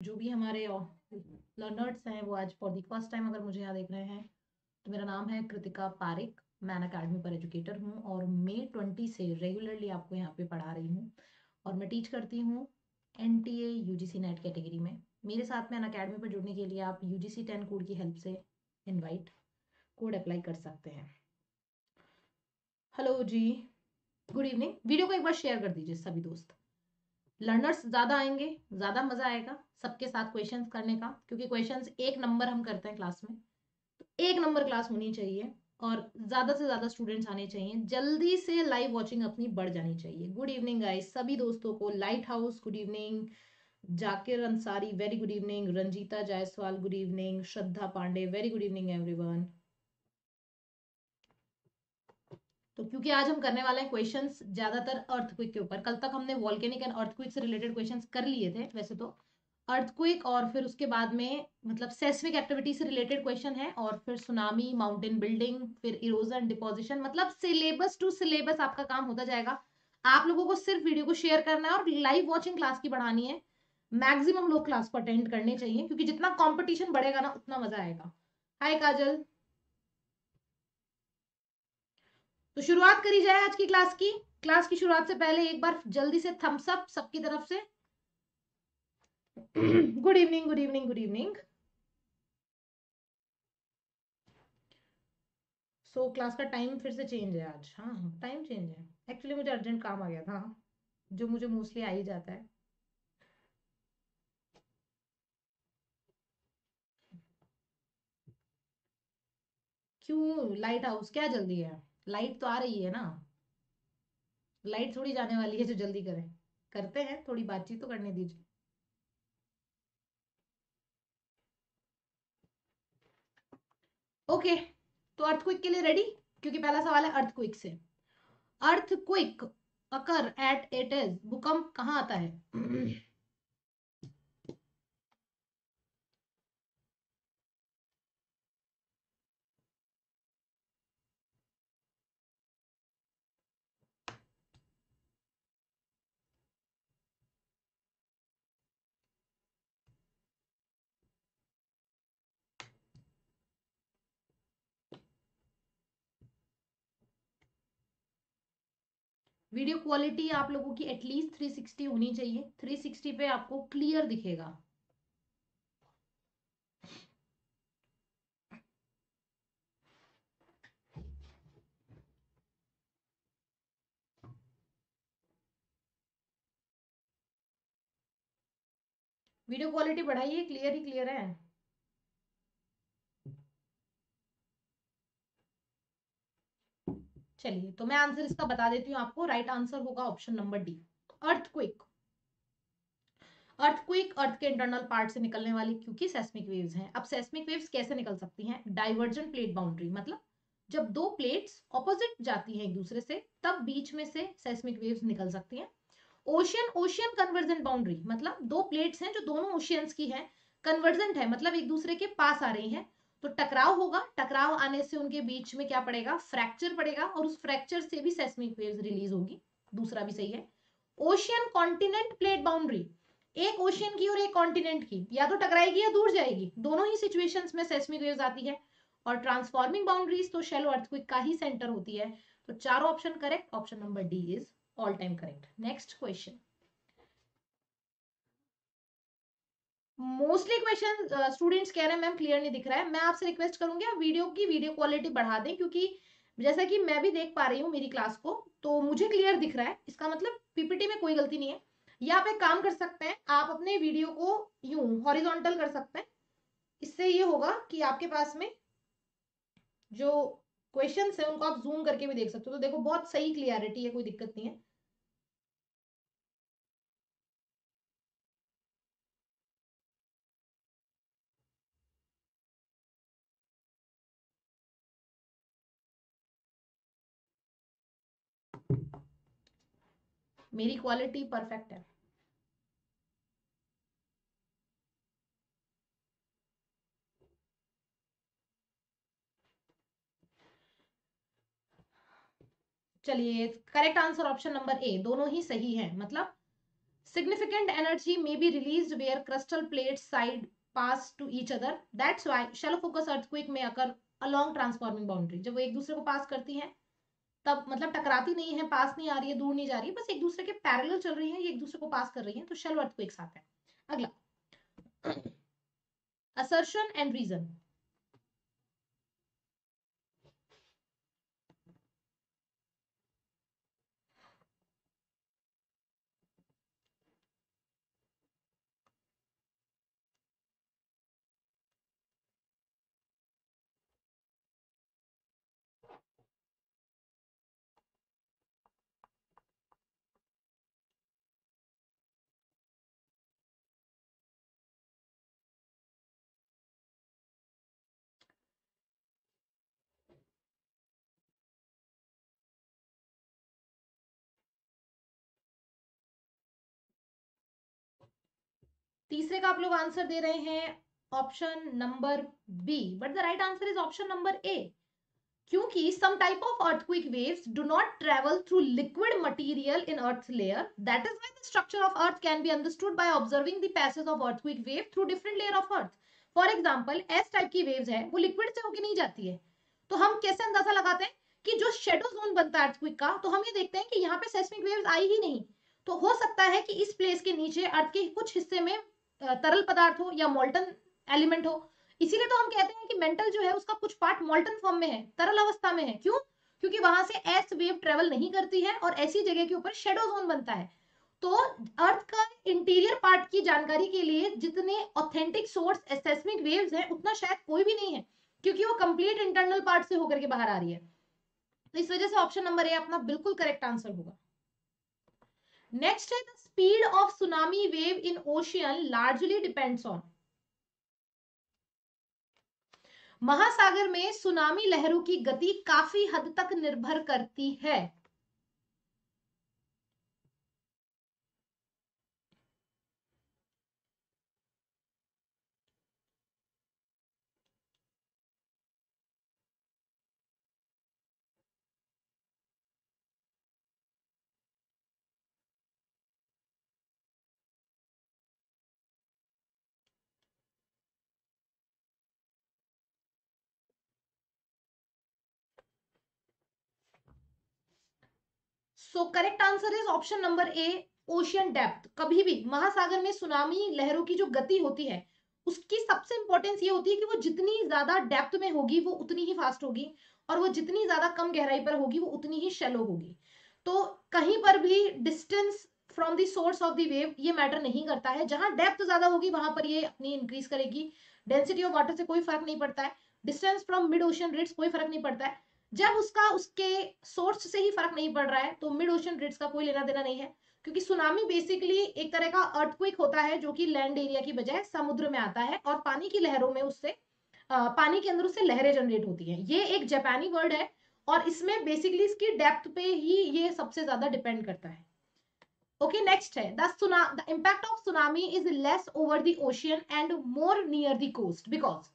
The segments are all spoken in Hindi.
जो भी हमारे लर्नर्स हैं, वो आज फॉर दी फ़र्स्ट टाइम अगर मुझे यहाँ देख रहे हैं तो मेरा नाम है कृतिका पारिक। मैं अकेडमी पर एजुकेटर हूँ और मई ट्वेंटी से रेगुलरली आपको यहाँ पे पढ़ा रही हूँ और मैं टीच करती हूँ N T A U G C NET category में। मेरे साथ में अकेडमी पर जुड़ने के लिए आप U G C ten code की हेल्प से इनवाइट कोड अप्लाई कर सकते हैं। हेलो जी गुड इवनिंग वीडियो को एक बार शेयर कर दीजिए सभी दोस्त। लर्नर्स ज़्यादा आएँगे, ज़्यादा मज़ा आएगा सबके साथ क्वेश्चन करने का, क्योंकि क्वेश्चन एक नंबर हम करते हैं क्लास में। तो एक नंबर क्लास होनी चाहिए और ज़्यादा से ज़्यादा स्टूडेंट्स आने चाहिए। जल्दी से लाइव वॉचिंग अपनी बढ़ जानी चाहिए। गुड इवनिंग गाइस सभी दोस्तों को lighthouse good evening Zakir Ansari very good evening Ranjita Jaiswal good evening Shraddha Pandey very good evening everyone तो क्योंकि आज हम करने वाले हैं क्वेश्चंस ज़्यादातर अर्थक्विक के ऊपर। कल तक हमने वॉल्केनिक एंड अर्थक्विक से रिलेटेड क्वेश्चंस कर लिए थे वैसे तो। अर्थक्विक और फिर उसके बाद में मतलब सेस्मिक एक्टिविटी से रिलेटेड क्वेश्चन है और फिर सुनामी माउंटेन बिल्डिंग फिर इरोजन डिपोजिशन मतलब सिलेबस टू सिलेबस आपका काम होता जाएगा। आप लोगों को सिर्फ़ वीडियो को शेयर करना है और लाइव वॉचिंग क्लास की बढ़ानी है। मैक्सिमम लोग क्लास को अटेंड करने चाहिए क्योंकि जितना कॉम्पिटिशन बढ़ेगा ना, उतना मज़ा आएगा। हाय काजल। तो शुरुआत करी जाए आज की क्लास की। क्लास की शुरुआत से पहले एक बार जल्दी से थम्स अप सबकी तरफ़ से। Good evening good evening good evening. So class का टाइम फिर से चेंज है आज। हाँ टाइम चेंज है। एक्चुअली मुझे अर्जेंट काम आ गया था, जो मुझे मोस्टली आ ही जाता है। क्यों? लाइट हाउस क्या जल्दी है? लाइट तो आ रही है ना। लाइट थोड़ी जाने वाली है जो जल्दी करें। करते हैं, थोड़ी बातचीत तो करने दीजिए। ओके तो अर्थक्विक के लिए रेडी क्योंकि पहला सवाल है अर्थक्विक से। Earthquake occur at it is भूकंप कहाँ आता है? वीडियो क्वालिटी आप लोगों की एटलीस्ट 360 होनी चाहिए। 360 पे आपको क्लियर दिखेगा। वीडियो क्वालिटी बढ़ाइए क्लियर ही क्लियर है। चलिए तो मैं आंसर इसका बता देती हूँ आपको राइट आंसर होगा option number D earthquake earthquake earth के इंटरनल पार्ट से निकलने वाली क्योंकि सेस्मिक वेव्स हैं। अब सेस्मिक वेव्स कैसे निकल सकती हैं? डाइवर्जेंट प्लेट बाउंड्री मतलब जब दो प्लेट्स ऑपोजिट जाती हैं एक दूसरे से, तब बीच में से सेस्मिक वेव्स निकल सकती हैं। ओशियन ओशियन कन्वर्जेंट बाउंड्री मतलब दो प्लेट्स हैं जो दोनों ओशियंस की है कन्वर्जेंट है मतलब एक दूसरे के पास आ रही हैं। तो टकराव होगा, टकराव आने से उनके बीच में क्या पड़ेगा? फ्रैक्चर पड़ेगा और उस फ्रैक्चर से भी सेस्मिक वेव्स रिलीज़ होगी। दूसरा भी सही है। ओशियन कॉन्टिनेंट प्लेट बाउंड्री एक ओशियन की और एक कॉन्टिनेंट की। या तो टकराएगी या दूर जाएगी। दोनों ही सिचुएशंस में सेस्मिक वेव्स आती है। और ट्रांसफॉर्मिंग बाउंड्रीज तो शेलो अर्थक्विक का ही सेंटर होती है। तो चारों option correct option number D is all time correct next question mostly question students कह रहे हैं, मैम क्लियर नहीं दिख रहा है. मैं आपसे रिक्वेस्ट करूँगी, आप वीडियो की वीडियो क्वालिटी बढ़ा दें, क्योंकि जैसा कि मैं भी देख पा रही हूँ मेरी क्लास को तो मुझे क्लियर दिख रहा है। इसका मतलब पीपीटी में कोई गलती नहीं है। या आप एक काम कर सकते हैं, आप अपने वीडियो को यूँ हॉरिजॉन्टल कर सकते हैं। इससे ये होगा कि आपके पास में जो क्वेश्चन है, उनको आप जूम करके भी देख सकते हो। तो देखो, बहुत सही क्लियरिटी है, कोई दिक्कत नहीं है। मेरी क्वालिटी परफेक्ट है। चलिए correct answer option number A दोनों ही सही हैं मतलब significant energy may be released where crystal plate side pass to each other that's why shallow focus earthquake में अकर अलॉन्ग ट्रांसफॉर्मिंग बाउंड्री जब वो एक दूसरे को पास करती हैं तब मतलब टकराती नहीं है, पास नहीं आ रही है, दूर नहीं जा रही है, बस एक दूसरे के पैरल चल रही है एक दूसरे को पास कर रही है तो शेल वर्थ को एक साथ है। अगला। असर्शन एंड रीजन तीसरे का आप लोग आंसर दे रहे हैं option number B but the right answer is option number A क्योंकि some type of earthquake waves do not travel through liquid material in earth layer that is why the structure of earth can be understood by observing the passage of earthquake wave through different layer of earth for example S type की वेव्स है, वो लिक्विड से होकर नहीं जाती है। तो हम कैसे अंदाज़ा लगाते हैं कि जो शेडो जोन बनता है अर्थक्विक का तो हम ये देखते हैं कि यहाँ पे सेस्मिक वेव्स आई ही नहीं। तो हो सकता है कि इस प्लेस के नीचे अर्थ के कुछ हिस्से में तरल पदार्थ हो या मोल्टन एलिमेंट हो। इसीलिए तो हम कहते हैं कि मेंटल जो है, उसका कुछ पार्ट मोल्टन फॉर्म में है, तरल अवस्था में है। क्यों? क्योंकि वहाँ से एस वेव ट्रेवल नहीं करती है और ऐसी जगह के ऊपर शेडो जोन बनता है। तो अर्थ का इंटीरियर पार्ट की जानकारी के लिए जितने ऑथेंटिक सोर्स एसेस्मिक वेव्स हैं, उतना शायद कोई भी नहीं है, क्योंकि वो कंप्लीट इंटरनल पार्ट से होकर के बाहर आ रही है। तो इस वजह से ऑप्शन नंबर ए अपना बिल्कुल करेक्ट आंसर होगा। नेक्स्ट है the speed of tsunami wave in ocean largely depends on महासागर में सुनामी लहरों की गति काफ़ी हद तक निर्भर करती है। So correct answer is option number A ocean depth कभी भी महासागर में सुनामी लहरों की जो गति होती है, उसकी सबसे इंपॉर्टेंस ये होती है कि वो जितनी ज़्यादा डेप्थ में होगी, वो उतनी ही फास्ट होगी और वो जितनी ज़्यादा कम गहराई पर होगी, वो उतनी ही शेलो होगी। तो कहीं पर भी distance from the source of the wave ये मैटर नहीं करता है। जहाँ डेप्थ ज़्यादा होगी, वहाँ पर ये अपनी इंक्रीज करेगी। डेंसिटी ऑफ़ वाटर से कोई फ़र्क नहीं पड़ता है। Distance from mid ocean rates कोई फ़र्क नहीं पड़ता है। जब उसका उसके सोर्स से ही फ़र्क नहीं पड़ रहा है तो मिड ओशन रेट्स का कोई लेना देना नहीं है, क्योंकि सुनामी बेसिकली एक तरह का अर्थक्विक होता है जो कि लैंड एरिया की बजाय समुद्र में आता है और पानी की लहरों में उससे पानी के अंदर उससे लहरें जनरेट होती हैं। ये एक जापानी वर्ड है और इसमें बेसिकली इसकी डेप्थ पे ही ये सबसे ज़्यादा डिपेंड करता है। ओके नेक्स्ट है। The impact of tsunami is less over the ocean and more near the coast because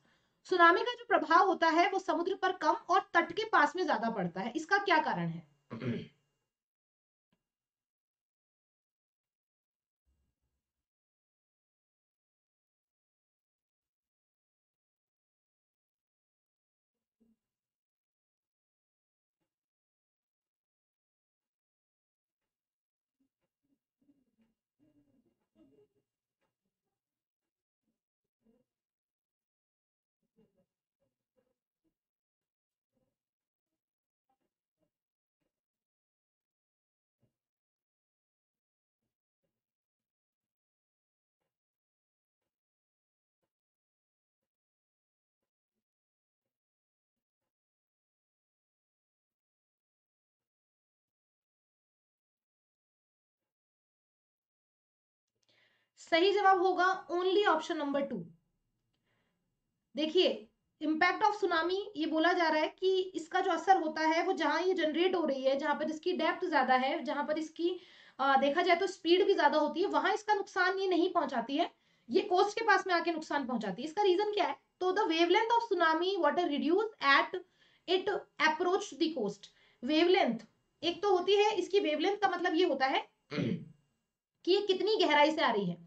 tsunami का जो प्रभाव होता है वो समुद्र पर कम और तट के पास में ज़्यादा पड़ता है। इसका क्या कारण है? सही जवाब होगा ओनली ऑप्शन नंबर टू देखिए इम्पैक्ट ऑफ़ सुनामी ये बोला जा रहा है कि इसका जो असर होता है वो जहाँ ये जनरेट हो रही है जहाँ पर इसकी डेप्थ ज़्यादा है जहाँ पर इसकी आ, देखा जाए तो स्पीड भी ज़्यादा होती है वहाँ इसका नुकसान ये नहीं पहुंचाती है। ये कोस्ट के पास में आके नुकसान पहुंचाती है। इसका रीजन क्या है? तो the wavelength of tsunami water reduce at it approach the coast wavelength एक तो होती है इसकी वेवलेंथ का मतलब ये होता है कि ये कितनी गहराई से आ रही है।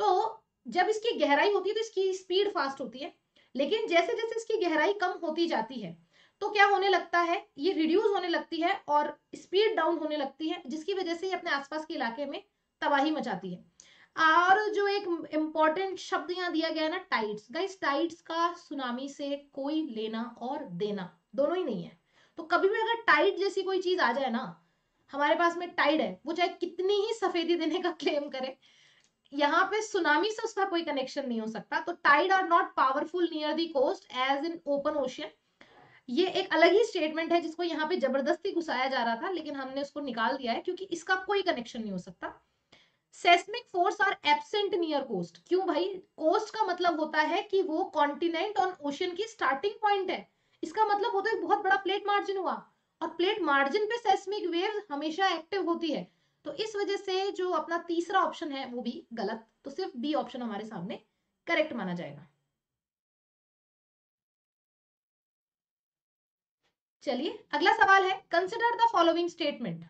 तो जब इसकी गहराई होती है तो इसकी स्पीड फास्ट होती है। लेकिन जैसे जैसे इसकी गहराई कम होती जाती है तो क्या होने लगता है? ये रिड्यूस होने लगती है और स्पीड डाउन होने लगती है, जिसकी वजह से ये अपने आसपास के इलाके में तबाही मचाती है। और जो एक इंपॉर्टेंट शब्द यहाँ दिया गया है ना टाइड्स गाइस टाइड्स का सुनामी से कोई लेना और देना दोनों ही नहीं है। तो कभी भी अगर टाइट जैसी कोई चीज़ आ जाए ना, हमारे पास में टाइड है, वो चाहे कितनी ही सफेदी देने का क्लेम करे यहाँ पे सुनामी से उसका कोई कनेक्शन नहीं हो सकता। तो tide are not powerful near the coast as in open ocean ये एक अलग ही स्टेटमेंट है जिसको यहाँ पे ज़बरदस्ती घुसाया जा रहा था, लेकिन हमने उसको निकाल दिया है क्योंकि इसका कोई कनेक्शन नहीं हो सकता। Seismic force are absent near coast क्यों भाई? कोस्ट का मतलब होता है कि वो कॉन्टिनेंट और ओशियन की स्टार्टिंग पॉइंट है। इसका मतलब होता है बहुत बड़ा प्लेट मार्जिन हुआ। और प्लेट मार्जिन पे सेस्मिक वेव हमेशा एक्टिव होती है। तो इस वजह से जो अपना तीसरा ऑप्शन है, वो भी गलत। तो सिर्फ़ बी ऑप्शन हमारे सामने करेक्ट माना जाएगा। चलिए, अगला सवाल है कंसिडर द फॉलोइंग स्टेटमेंट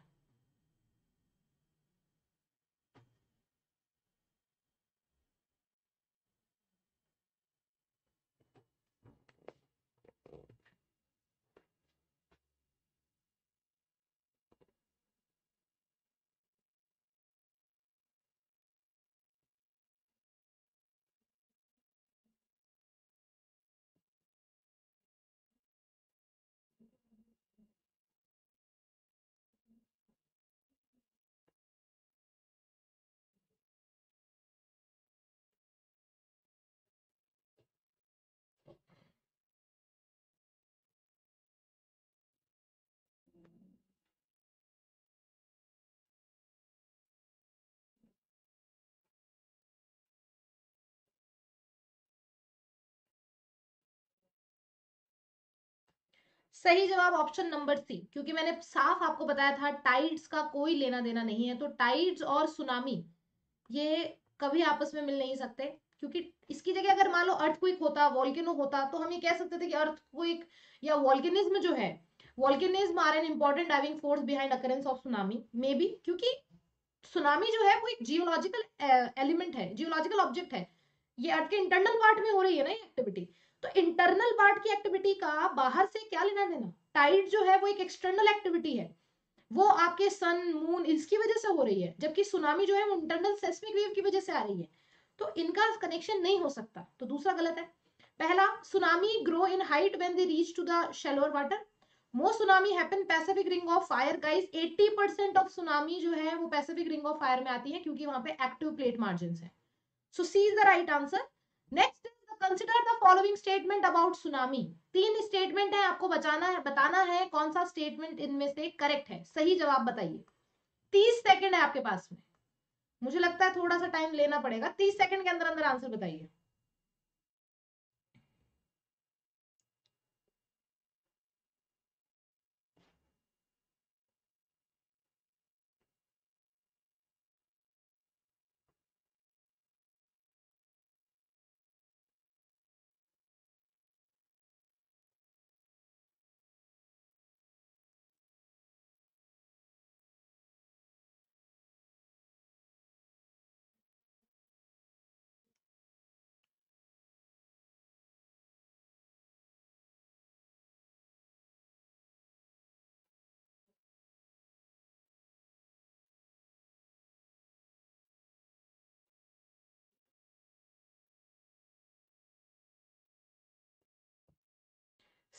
सही जवाब ऑप्शन नंबर सी क्योंकि मैंने साफ़ आपको बताया था टाइड्स का कोई लेना देना नहीं है तो टाइड्स और सुनामी ये कभी आपस में मिल नहीं सकते, क्योंकि इसकी जगह अगर मान लो अर्थक्विक होता वॉल्केनो होता तो हम ये कह सकते थे कि अर्थक्विक या वॉल्केनिज्म जो है volcanism are an important driving force behind occurrence of tsunami may be क्योंकि सुनामी जो है, वो एक जियोलॉजिकल एलिमेंट है जियोलॉजिकल ऑब्जेक्ट है, ये अर्थ के इंटरनल पार्ट में हो रही है ना ये एक्टिविटी तो इंटरनल पार्ट की एक्टिविटी का बाहर से क्या लेना देना? टाइड जो है वो एक एक्सटर्नल एक्टिविटी है। वो आपके सन मून इसकी वजह से हो रही है, जबकि सुनामी जो है वो इंटरनल सेस्मिक वेव की वजह से आ रही है। तो इनका कनेक्शन नहीं हो सकता। तो दूसरा गलत है। पहला tsunami grow in height when they reach to the shallower water most tsunami happen Pacific ring of fire guys 80% of tsunami जो है वो पैसिफिक रिंग ऑफ़ फायर में आती है, क्योंकि वहाँ पे एक्टिव प्लेट मार्जिन है। So C is the right answer next consider the following statement about tsunami तीन स्टेटमेंट है, आपको बचाना है, बताना है कौन सा स्टेटमेंट इनमें से करेक्ट है। सही जवाब बताइए। तीस सेकेंड है आपके पास में। मुझे लगता है थोड़ा सा टाइम लेना पड़ेगा। तीस सेकंड के अंदर अंदर आंसर बताइए।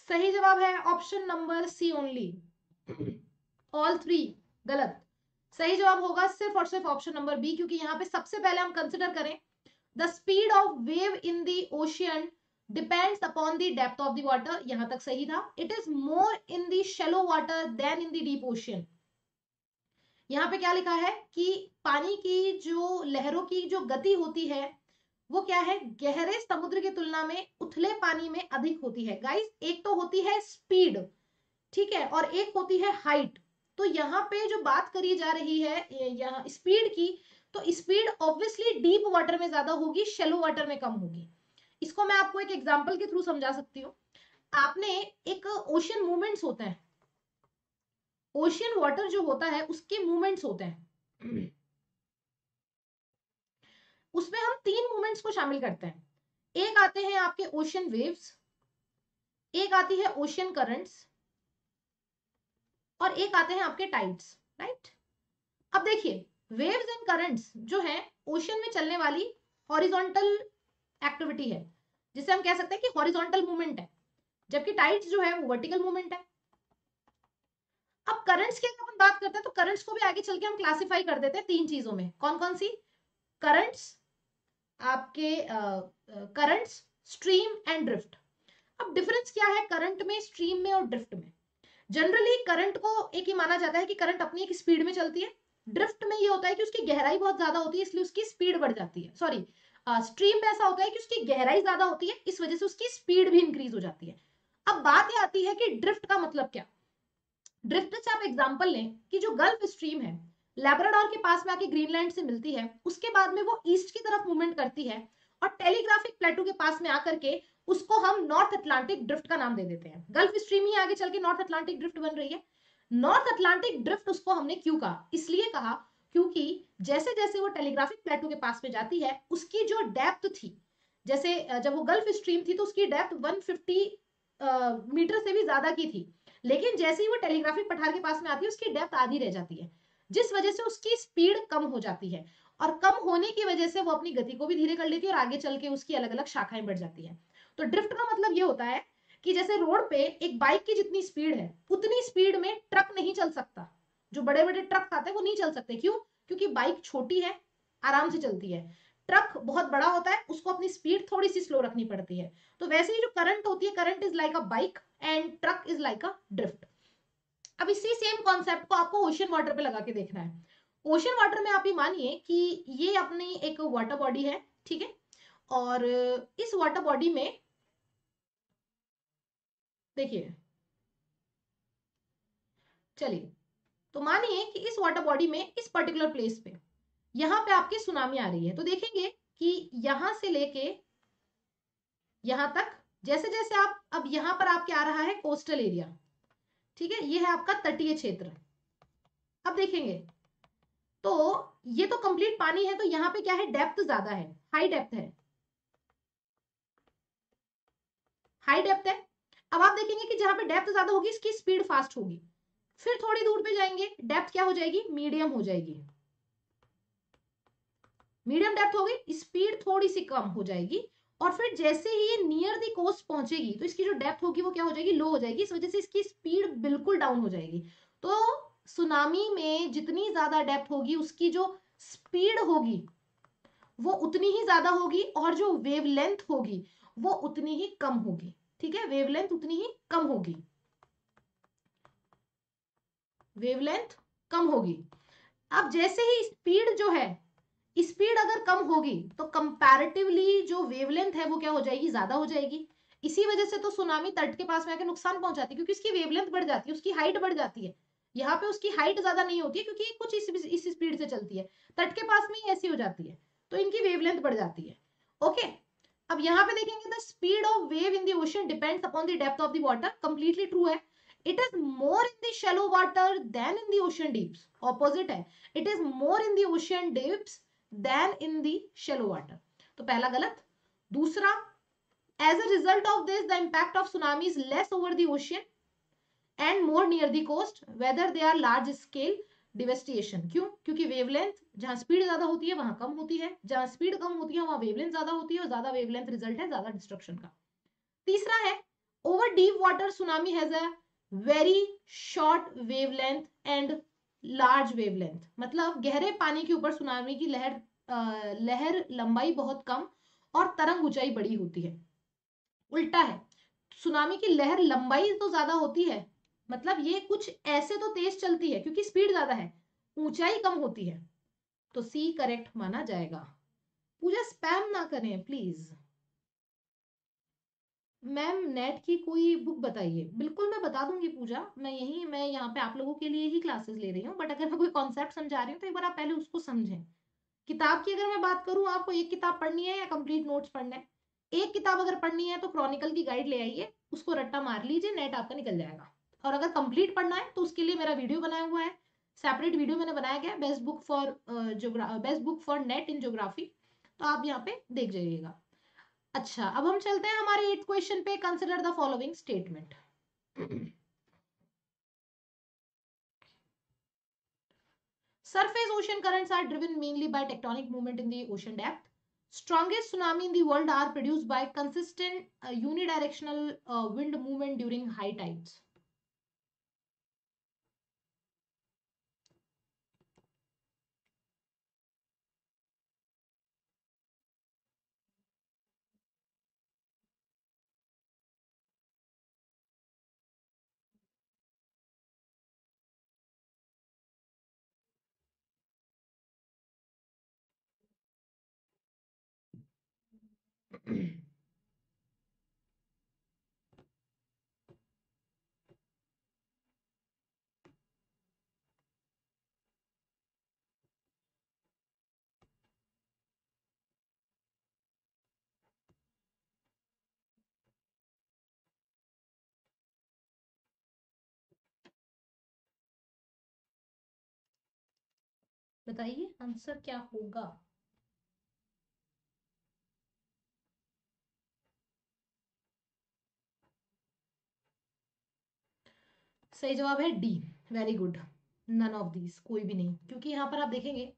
सही जवाब है option number C only. All three गलत। सही जवाब होगा सिर्फ़ और सिर्फ़ ऑप्शन नंबर बी, क्योंकि यहाँ पे सबसे पहले हम कंसिडर करें the speed of wave in the ocean depends upon the depth of the water यहाँ तक सही था। It is more in the shallow water than in the deep ocean यहाँ पे क्या लिखा है कि पानी की जो लहरों की जो गति होती है वो क्या है? गहरे समुद्र की तुलना में उथले पानी में अधिक होती है। गाइस एक तो होती है स्पीड ठीक है? और एक होती है हाइट तो यहाँ पे जो बात करी जा रही है यहाँ स्पीड की तो स्पीड ऑब्वियसली डीप वाटर में ज़्यादा होगी शेलो वाटर में कम होगी। इसको मैं आपको एक एग्ज़ाम्पल के थ्रू समझा सकती हूँ। आपने एक ओशियन मूवमेंट्स होते हैं। ओशियन वाटर जो होता है, उसके मूवमेंट्स होते हैं। उसमें हम तीन मूवमेंट्स को शामिल करते हैं। एक आते हैं आपके ओशन वेव्स एक आती है ओशियन करंट्स और एक आते हैं आपके टाइड्स राइट अब देखिए वेव्स एंड करंट्स जो है ओशन में चलने वाली हॉरिजॉन्टल एक्टिविटी है। जिसे हम कह सकते हैं कि हॉरिजॉन्टल मूवमेंट है, जबकि टाइड्स जो है वो वर्टिकल मूवमेंट है। अब करंट्स की अगर हम बात करते हैं तो करंट्स को भी आगे चल के हम क्लासिफाई कर देते हैं तीन चीज़ों में। कौन कौन सी? करंट्स आपके करंट्स स्ट्रीम एंड ड्रिफ्ट अब डिफरेंस क्या है करंट में स्ट्रीम में और ड्रिफ्ट में? जनरली करंट को एक ही माना जाता है कि करंट अपनी एक स्पीड में चलती है। ड्रिफ्ट में ये होता है कि उसकी गहराई बहुत ज़्यादा होती है, इसलिए उसकी स्पीड बढ़ जाती है। सॉरी स्ट्रीम में ऐसा होता है कि उसकी गहराई ज़्यादा होती है, इस वजह से उसकी स्पीड भी इंक्रीज हो जाती है। अब बात ये आती है कि ड्रिफ्ट का मतलब क्या? ड्रिफ्ट से आप एग्ज़ाम्पल लें कि जो गल्फ स्ट्रीम है लेब्राडोर के पास में आके ग्रीनलैंड से मिलती है। उसके बाद में वो ईस्ट की तरफ़ मूवमेंट करती है और टेलीग्राफिक प्लेटो के पास में आकर के उसको हम नॉर्थ अटलांटिक ड्रिफ्ट का नाम दे देते हैं। गल्फ स्ट्रीम ही आगे चल के नॉर्थ अटलांटिक ड्रिफ्ट बन रही है। नॉर्थ अटलांटिक ड्रिफ्ट उसको हमने क्यों कहा? इसलिए कहा क्योंकि जैसे जैसे वो टेलीग्राफिक प्लेटो के पास में जाती है, उसकी जो डेप्थ थी, जैसे जब वो गल्फ स्ट्रीम थी तो उसकी डेप्थ 150 मीटर से भी ज़्यादा की थी। लेकिन जैसे ही वो टेलीग्राफिक पठार के पास में आती है, उसकी डेप्थ आधी रह जाती है। जिस वजह से उसकी स्पीड कम हो जाती है। और कम होने की वजह से वो अपनी गति को भी धीरे कर लेती है और आगे चल के उसकी अलग अलग शाखाएँ बढ़ जाती है। तो ड्रिफ्ट का मतलब ये होता है कि जैसे रोड पे एक बाइक की जितनी स्पीड है, उतनी स्पीड में ट्रक नहीं चल सकता। जो बड़े बड़े ट्रक आते हैं वो नहीं चल सकते। क्यों? क्योंकि बाइक छोटी है, आराम से चलती है। ट्रक बहुत बड़ा होता है, उसको अपनी स्पीड थोड़ी सी स्लो रखनी पड़ती है। तो वैसे ही जो करंट होती है, current is like a bike and truck is like a drift. अब इसी सेम कॉन्सेप्ट को आपको ओशियन वाटर पे लगा के देखना है। ओशियन वाटर में आप ये मानिए कि ये अपनी एक वाटर बॉडी है, ठीक है? और इस वाटर बॉडी में, देखिए, चलिए तो मानिए कि इस वाटर बॉडी में, इस पर्टिकुलर प्लेस पे, यहाँ पे आपकी सुनामी आ रही है। तो देखेंगे कि यहाँ से लेके यहाँ तक जैसे जैसे आप, अब यहाँ पर आपके आ रहा है कोस्टल एरिया ठीक है? ये है आपका तटीय क्षेत्र। अब देखेंगे। तो ये तो कंप्लीट पानी है तो यहाँ पे क्या है? डेप्थ ज़्यादा है। हाई डेप्थ है। हाई डेप्थ है। अब आप देखेंगे कि जहाँ पे डेप्थ ज़्यादा होगी, इसकी स्पीड फास्ट होगी। फिर थोड़ी दूर पे जाएँगे डेप्थ क्या हो जाएगी? मीडियम हो जाएगी। मीडियम डेप्थ होगी स्पीड थोड़ी सी कम हो जाएगी। और फिर जैसे ही ये नियर दी कोस्ट पहुंचेगी तो इसकी जो डेप्थ होगी वो क्या हो जाएगी? लो हो जाएगी। इस वजह से इसकी स्पीड बिल्कुल डाउन हो जाएगी। तो सुनामी में जितनी ज़्यादा डेप्थ होगी, उसकी जो स्पीड होगी, वो उतनी ही ज़्यादा होगी और जो वेवलेंथ होगी, वो उतनी ही कम होगी। ठीक है? वेवलेंथ उतनी ही कम होगी। वेवलेंथ कम होगी। अब जैसे ही स्पीड जो है स्पीड अगर कम होगी तो कंपैरेटिवली जो वेवलेंथ है वो क्या हो जाएगी? ज़्यादा हो जाएगी। इसी वजह से तो सुनामी तट के पास में आकर नुकसान पहुंचाती है, क्योंकि इसकी वेवलेंथ बढ़ जाती है, उसकी हाइट बढ़ जाती है। यहाँ पे उसकी हाइट ज़्यादा नहीं होती है, क्योंकि कुछ इस स्पीड से चलती है। तट के पास में ही ऐसी हो जाती है तो इनकी वेवलेंथ बढ़ जाती है। ओके अब यहाँ पे देखेंगे the speed of wave in the ocean depends upon the depth of the water completely true है। It is more in the shallow water than in the ocean deeps opposite है। It is more in the ocean deeps than in the shallow water तो पहला गलत। दूसरा as a result of this the impact of tsunami is less over the ocean and more near the coast whether they are large scale devastation क्यों? क्योंकि वेवलेंथ जहाँ स्पीड ज़्यादा होती है, वहाँ कम होती है। जहाँ स्पीड कम होती है, वहाँ वेवलेंथ ज़्यादा होती है और ज़्यादा वेवलेंथ रिज़ल्ट है, ज़्यादा डिस्ट्रक्शन का। तीसरा है over deep water tsunami has a very short wavelength and large wavelength मतलब गहरे पानी के ऊपर सुनामी की लहर लहर लंबाई बहुत कम और तरंग ऊंचाई बड़ी होती है। उल्टा है, सुनामी की लहर लंबाई तो ज़्यादा होती है मतलब ये कुछ ऐसे तो तेज चलती है क्योंकि स्पीड ज़्यादा है, ऊंचाई कम होती है। तो सी करेक्ट माना जाएगा। पूजा स्पैम ना करें प्लीज़ मैम, नेट की कोई बुक बताइए। बिल्कुल मैं बता दूँगी पूजा। मैं यही, मैं यहाँ पे आप लोगों के लिए ही क्लासेस ले रही हूँ, बट अगर मैं कोई कॉन्सेप्ट समझा रही हूँ तो एक बार आप पहले उसको समझें। किताब की अगर मैं बात करूँ, आपको एक किताब पढ़नी है या कंप्लीट नोट्स पढ़ना है? एक किताब अगर पढ़नी है तो क्रॉनिकल की गाइड ले आइए, उसको रट्टा मार लीजिए नेट आपका निकल जाएगा। और अगर कंप्लीट पढ़ना है तो उसके लिए मेरा वीडियो बनाया हुआ है। सेपरेट वीडियो मैंने बनाया गया best book for best book for NET in geography तो आप यहाँ पे देख जाइएगा। अच्छा अब हम चलते हैं हमारे एट क्वेश्चन पे consider the following statement surface ocean currents are driven mainly by tectonic movement in the ocean depth tsunami in the world are produced by consistent unidirectional wind movement during high tides बताइए आंसर क्या होगा? सही जवाब है D very good none of these कोई भी नहीं. क्योंकि यहाँ पर आप देखेंगे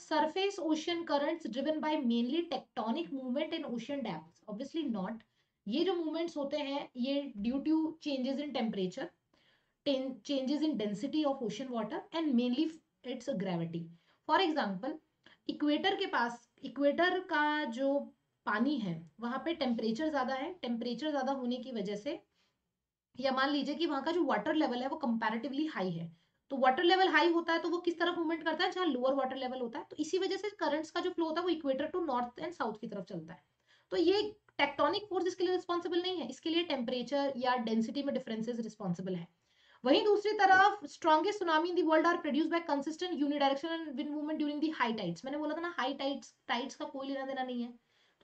surface ocean currents driven by mainly tectonic movement in ocean depths obviously not ये जो मूवमेंट्स होते हैं, ये due to changes in temperature changes in density of ocean water and mainly its gravity. For example equator के पास इक्वेटर का जो पानी है, वहाँ पे टेम्परेचर ज़्यादा है। टेम्परेचर ज़्यादा होने की वजह से, या मान लीजिए कि वहाँ का जो वाटर लेवल है, वो कंपैरेटिवली हाई है। तो वाटर लेवल हाई होता है तो वो किस तरफ़ मूवमेंट करता है? जहाँ लोअर वाटर लेवल होता है। तो इसी वजह से करंट्स का जो फ्लो होता है, वो equator to north and south की तरफ़ चलता है। तो ये टेक्टोनिक फोर्स इसके लिए रिस्पॉन्सिबल नहीं है। इसके लिए टेम्परेचर या डेंसिटी में डिफरेंसेस रिस्पॉन्सिबल है। वहीं दूसरी तरफ़ strongest tsunami in the world are produce by consistent unidirection wind movement during the high tides मैंने बोला था ना हाई टाइड्स टाइड्स का कोई लेना देना नहीं है।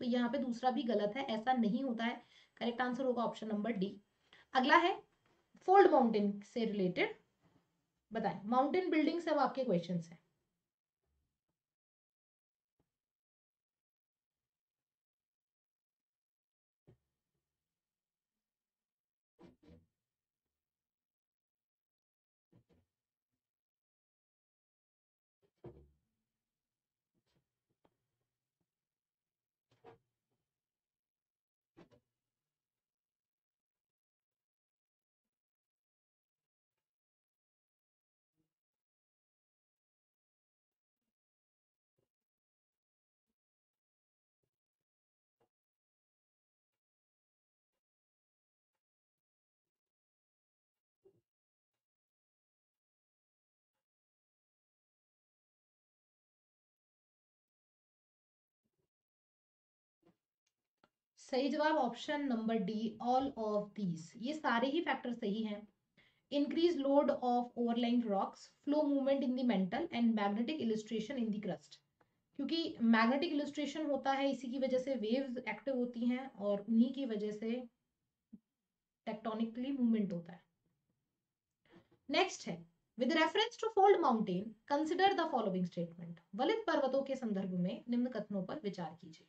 तो यहाँ पे दूसरा भी गलत है, ऐसा नहीं होता है। करेक्ट आंसर होगा ऑप्शन नंबर डी अगला है फोल्ड माउंटेन से रिलेटेड बताएँ माउंटेन बिल्डिंग सब आपके क्वेश्चन है। सही जवाब option number D all of these ये सारे ही फैक्टर सही हैं. Increase load of overlying rocks flow movement in mantle and magnetic illustration in the crust क्योंकि मैग्नेटिक इलिस्ट्रेशन होता है, इसी की वजह से वेव्स एक्टिव होती हैं और उन्हीं की वजह से टेक्टोनिकली मूवमेंट होता है. नेक्स्ट है. With reference to fold mountain consider the following statement वलित पर्वतों के संदर्भ में निम्न कथनों पर विचार कीजिए.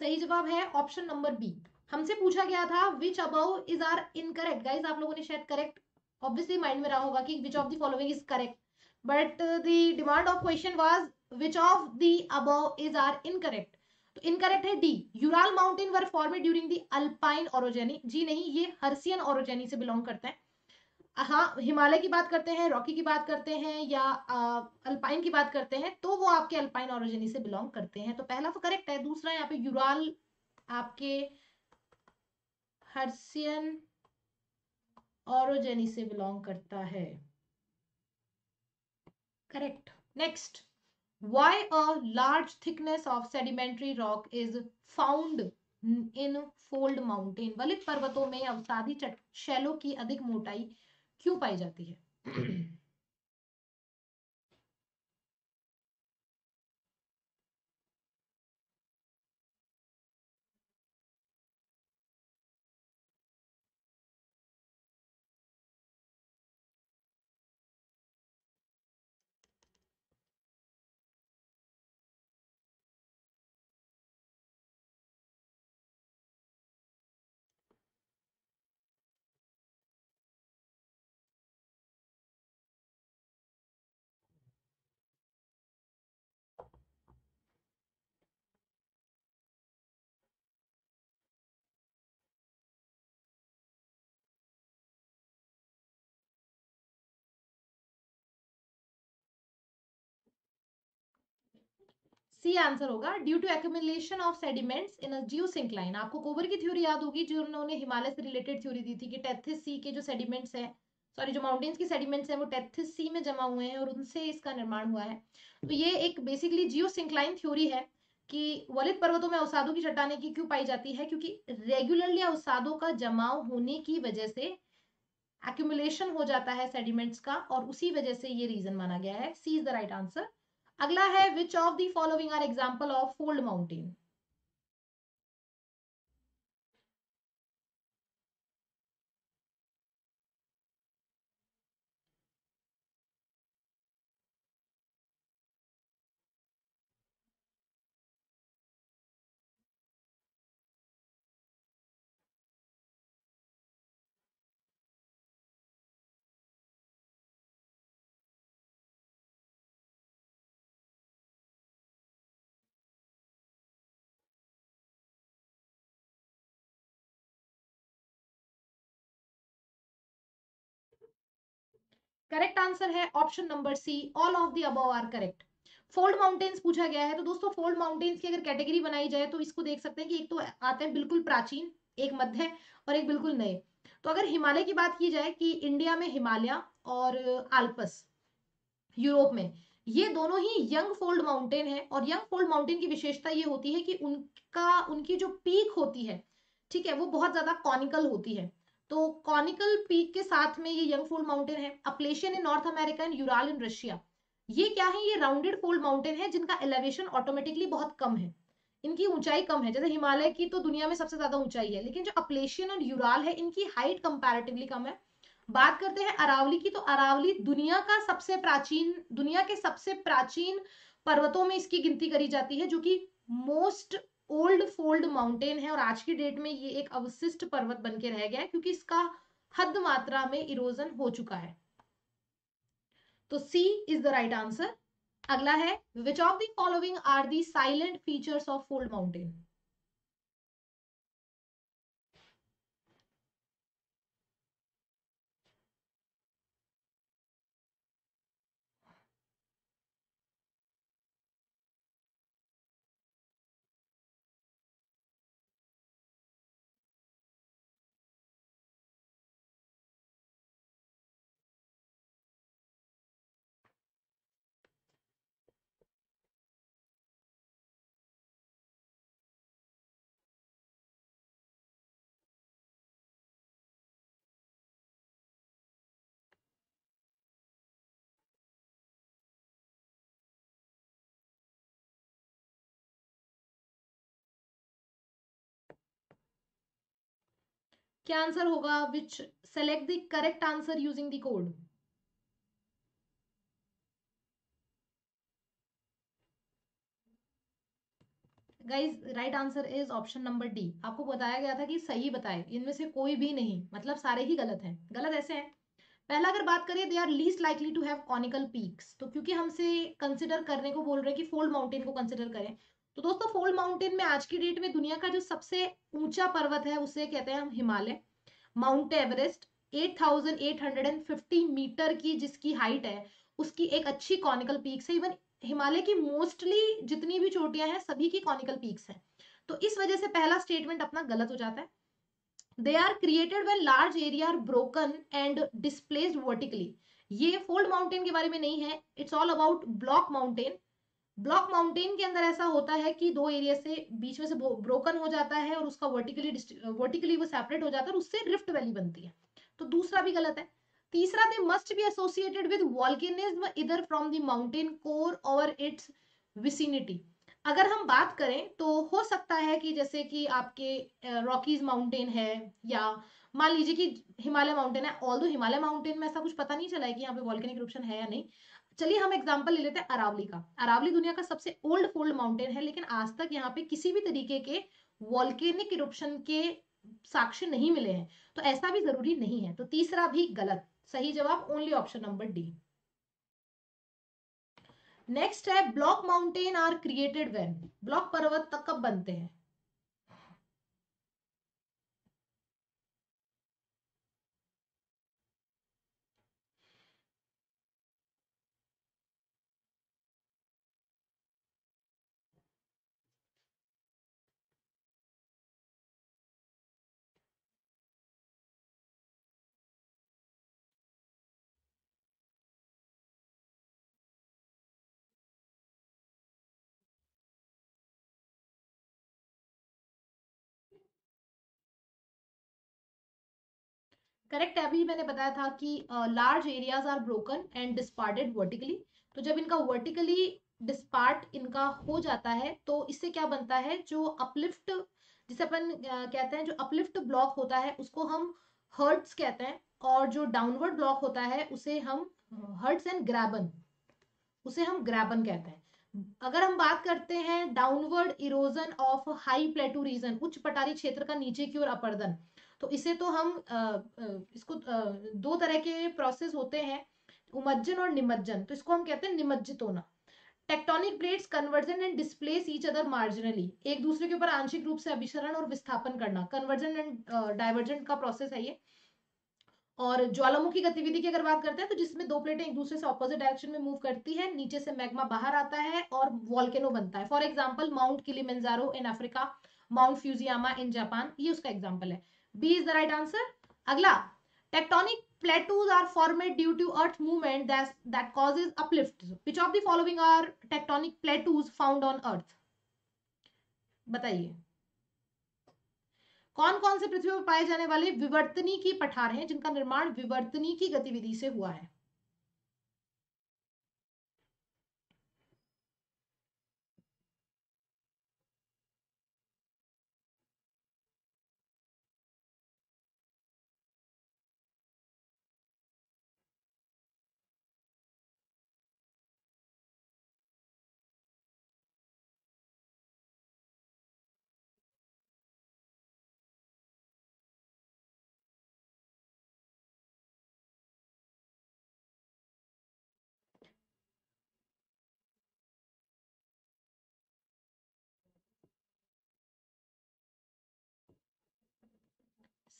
सही जवाब है ऑप्शन नंबर बी। हमसे पूछा गया था which above is are incorrect guys आप लोगों ने शायद करेक्ट ऑब्वियसली माइंड में रहा होगा कि which of the following is correct but the demand of question was which of the above is are incorrect तो इनकरेक्ट है D Ural mountain were formed during the Alpine orogeny जी नहीं, ये हर्सियन ओरोजेनी से बिलोंग करता है। हाँ हिमालय की बात करते हैं, रॉकी की बात करते हैं या अल्पाइन की बात करते हैं तो वो आपके अल्पाइन ऑरोजेनी से बिलोंग करते हैं। तो पहला तो करेक्ट है, दूसरा यहाँ पे यूराल आपके हर्सियन ऑरोजेनी से बिलोंग करता है। Correct next why a large thickness of sedimentary rock is found in fold mountain वलित पर्वतों में अवसादी शैलों की अधिक मोटाई क्यों पाई जाती है? सी आंसर होगा due to accumulation of sediments in a geosyncline आपको कोबर की थ्योरी याद होगी जो उन्होंने हिमालय से रिलेटेड थ्योरी दी थी कि टेथिस सी के जो सेडिमेंट्स हैं सॉरी जो माउंटेन्स की सेडिमेंट्स हैं, वो टेथिस सी में जमा हुए हैं और उनसे इसका निर्माण हुआ है। तो ये एक बेसिकली जियोसिंक्लाइन थ्योरी है कि वलित पर्वतों में अवसादों की चट्टाने की क्यों पाई जाती है, क्योंकि रेगुलरली अवसादों का जमाव होने की वजह से एक्यूमुलेशन हो जाता है सेडिमेंट्स का और उसी वजह से ये रीजन माना गया है। C is the right answer अगला है which of the following are example of fold mountain correct answer है option number C all of the above are correct fold mountains पूछा गया है तो दोस्तों फोल्ड माउंटेन्स की अगर कैटेगरी बनाई जाए तो इसको देख सकते हैं कि एक तो आते हैं बिल्कुल प्राचीन, एक मध्य और एक बिल्कुल नए। तो अगर हिमालय की बात की जाए कि इंडिया में हिमालय और आल्पस यूरोप में, ये दोनों ही यंग फोल्ड माउंटेन है और यंग फोल्ड माउंटेन की विशेषता ये होती है कि उनका, उनकी जो पीक होती है, ठीक है, वो बहुत ज़्यादा कॉनिकल होती है। तो कॉनिकल पीक के साथ में ये यंग फोल्ड माउंटेन है। Appalachian in North America and Ural in Russia. ये क्या है? ये राउंडेड फोल्ड माउंटेन है जिनका एलिवेशन ऑटोमेटिकली बहुत कम है। इनकी ऊंचाई कम है। जैसे हिमालय की तो दुनिया में सबसे ज़्यादा ऊंचाई है, लेकिन जो अपलेशियन और यूराल है, इनकी हाइट कंपैरेटिवली कम है। बात करते हैं अरावली की तो अरावली दुनिया का सबसे प्राचीन, दुनिया के सबसे प्राचीन पर्वतों में इसकी गिनती करी जाती है, जो कि मोस्ट ओल्ड फोल्ड माउंटेन है और आज की डेट में ये एक अवशिष्ट पर्वत बन के रह गया है, क्योंकि इसका हद मात्रा में इरोजन हो चुका है। तो C is the right answer अगला है which of the following are the salient features of fold mountain क्या आंसर होगा? Which select the correct answer using the code guys right answer is option number D आपको बताया गया था कि सही बताए। इनमें से कोई भी नहीं। मतलब सारे ही गलत हैं। गलत ऐसे हैं। पहला अगर बात करें they are least likely to have conical peaks तो क्योंकि हमसे कंसिडर करने को बोल रहे हैं कि फोल्ड माउंटेन को कंसिडर करें तो दोस्तों फोल्ड माउंटेन में आज की डेट में दुनिया का जो सबसे ऊँचा पर्वत है, उसे कहते हैं हम हिमालय। माउंट एवरेस्ट 8850 मीटर की जिसकी हाइट है, उसकी एक अच्छी कॉनिकल पीक्स है। इवन हिमालय की मोस्टली जितनी भी चोटियाँ हैं, सभी की कॉनिकल पीक्स हैं। तो इस वजह से पहला स्टेटमेंट अपना गलत हो जाता है। They are created when large area are broken and displaced vertically ये फोल्ड माउंटेन के बारे में नहीं है। It's all about block mountain block mountain के अंदर ऐसा होता है कि दो एरिया से बीच में से ब्रोकन हो जाता है और उसका वर्टिकली वर्टिकली वो सेपरेट हो जाता है उससे रिफ्ट वैली बनती है। तो दूसरा भी गलत है। तीसरा they must be associated with volcanism इधर फ्रॉम द माउंटेन कोर और इट्स विसिनिटी अगर हम बात करें तो हो सकता है कि जैसे कि आपके रॉकीज माउंटेन है या मान लीजिए कि हिमालय माउंटेन है ऑल दो हिमालय माउंटेन में ऐसा कुछ पता नहीं चला है कि यहाँ पे वॉल्केनिक इरप्शन है या नहीं चलिए हम एग्जांपल ले लेते हैं अरावली का। अरावली दुनिया का सबसे ओल्ड फोल्ड माउंटेन है, लेकिन आज तक यहाँ पे किसी भी तरीके के वॉल्केनिक इरप्शन के साक्ष्य नहीं मिले हैं तो ऐसा भी ज़रूरी नहीं है। तो तीसरा भी गलत। सही जवाब only option number D next है block mountain are created when block पर्वत तक कब बनते हैं? करेक्ट अभी मैंने बताया था कि large areas are broken and disparted vertically तो जब इनका वर्टिकली डिस्पार्ट इनका हो जाता है तो इससे क्या बनता है? जो अपलिफ्ट जिसे अपन कहते हैं, जो अपलिफ्ट ब्लॉक होता है, उसको हम हर्ट्स कहते हैं और जो डाउनवर्ड ब्लॉक होता है, उसे हम हर्ट्स एंड ग्रैबन उसे हम ग्रैबन कहते हैं। अगर हम बात करते हैं downward erosion of high plateau region उच्च पटारी क्षेत्र का नीचे की ओर अपर्दन तो इसे तो हम इसको दो तरह के प्रोसेस होते हैं, उमज्जन और निमज्जन। तो इसको हम कहते हैं निमज्जित होना। Tectonic plates conversion and displace each other marginally एक दूसरे के ऊपर आंशिक रूप से अभिसरण और विस्थापन करना। कन्वर्जन एंड डाइवर्जेंट का प्रोसेस है ये। और ज्वालामुखी गतिविधि की अगर बात करते हैं तो जिसमें दो प्लेटें एक दूसरे से ऑपोजिट डायरेक्शन में मूव करती है, नीचे से मैग्मा बाहर आता है और वॉल्केनो बनता है। For example Mount Kilimanjaro in Africa Mount Fujiyama in Japan ये उसका एग्ज़ाम्पल है। B is the right answer अगला tectonic plateaus are formed due to earth movement that causes uplift which of the following are tectonic plateaus found on earth बताइए। कौन कौन से पृथ्वी पर पाए जाने वाले विवर्तनी की पठार हैं जिनका निर्माण विवर्तनी की गतिविधि से हुआ है?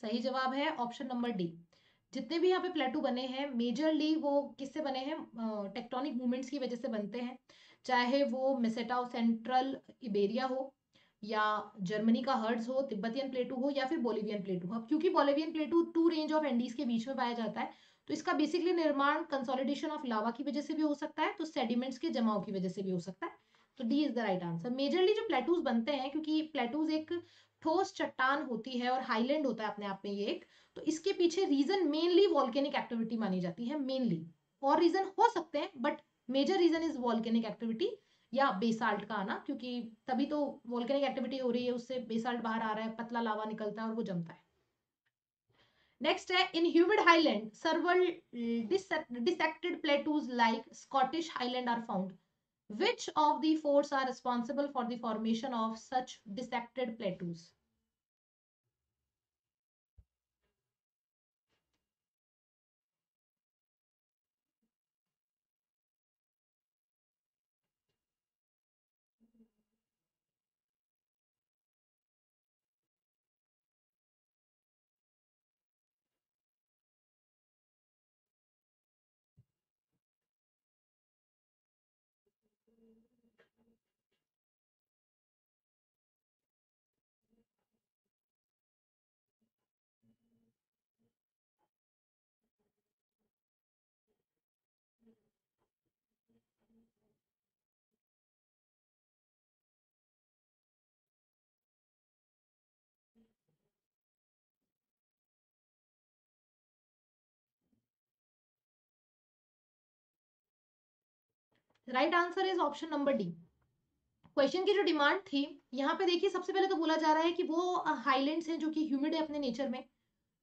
सही जवाब है ऑप्शन नंबर डी। जितने भी यहाँ पे प्लेटू बने हैं मेजरली वो किससे बने हैं? टेक्टोनिक मूवमेंट्स की वजह से बनते हैं। चाहे वो मिसेटा सेंट्रल इबेरिया हो या जर्मनी का हर्ड्स हो तिब्बतियन प्लेटू हो या फिर बोलिवियन प्लेटू हो। क्योंकि Bolivian plateau two range of Andes के बीच में पाया जाता है तो इसका बेसिकली निर्माण कंसोलिडेशन ऑफ़ लावा की वजह से भी हो सकता है तो सेडिमेंट्स के जमाव की वजह से भी हो सकता है। तो D is the right answer majorly जो प्लेटूज बनते हैं क्योंकि प्लेटूज एक ठोस चट्टान होती है और हाईलैंड होता है अपने आप में ये एक तो इसके पीछे रीजन मेनली वॉल्केनिक एक्टिविटी मानी जाती है मेनली और रीजन हो सकते हैं but major reason is volcanic activity या बेसाल्ट का आना, क्योंकि तभी तो वॉल्केनिक एक्टिविटी हो रही है, उससे बेसाल्ट बाहर आ रहा है, पतला लावा निकलता है और वो जमता है. नेक्स्ट है in humid highland several dissected plateaus like Scottish highland are found Which of the forts are responsible for the formation of such dissected plateaus? Right answer is option number D question की जो डिमांड थी, यहाँ पे देखिए सबसे पहले तो बोला जा रहा है कि वो हाईलैंड्स हैं जो कि ह्यूमिड है अपने नेचर में।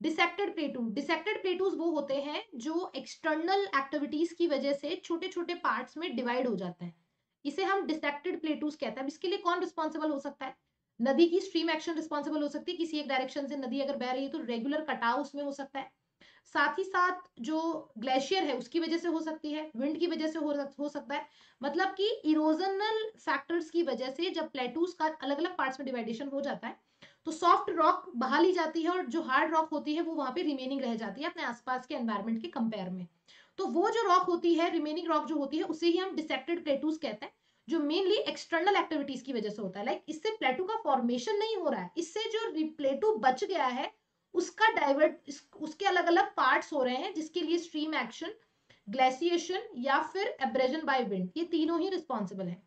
डिसेक्टेड प्लेटू डिसेक्टेड प्लेटूज वो होते हैं जो एक्सटर्नल एक्टिविटीज़ की वजह से छोटे छोटे पार्ट्स में डिवाइड हो जाते हैं। इसे हम डिसेक्टेड प्लेटूज कहते हैं। इसके लिए कौन रिस्पॉन्सिबल हो सकता है? नदी की स्ट्रीम एक्शन रिस्पॉन्सिबल हो सकती है, किसी एक डायरेक्शन से नदी अगर बह रही है तो रेगुलर कटाव उसमें हो सकता है। साथ ही साथ जो ग्लेशियर है उसकी वजह से हो सकती है विंड की वजह से हो, हो सकता है। मतलब कि इरोजनल फैक्टर्स की वजह से जब प्लेटूज का अलग अलग पार्ट्स में डिवाइडेशन हो जाता है तो सॉफ्ट रॉक बहा ली जाती है और जो हार्ड रॉक होती है वो वहाँ पे रिमेनिंग रह जाती है अपने आसपास के एनवायरमेंट के कंपेयर में। तो वो जो रॉक होती है रिमेनिंग रॉक जो होती है उसे ही हम डिसेक्टेड प्लेटूज कहते हैं जो मेनली एक्सटर्नल एक्टिविटीज़ की वजह से होता है। लाइक इससे प्लेटू का फॉर्मेशन नहीं हो रहा है इससे जो प्लेटू बच गया है उसका डाइवर्ट उसके अलग अलग पार्ट्स हो रहे हैं, जिसके लिए स्ट्रीम एक्शन ग्लेसिएशन या फिर एब्रेजन बाय विंड ये तीनों ही रिस्पॉन्सिबल है।